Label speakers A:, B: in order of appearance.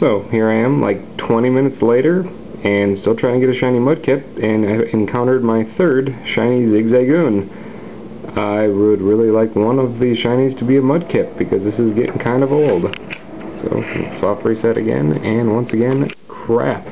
A: So, here I am, like 20 minutes later, and still trying to get a shiny Mudkip, and I encountered my third shiny Zigzagoon. I would really like one of these shinies to be a Mudkip, because this is getting kind of old. So, soft reset again, and once again, crap.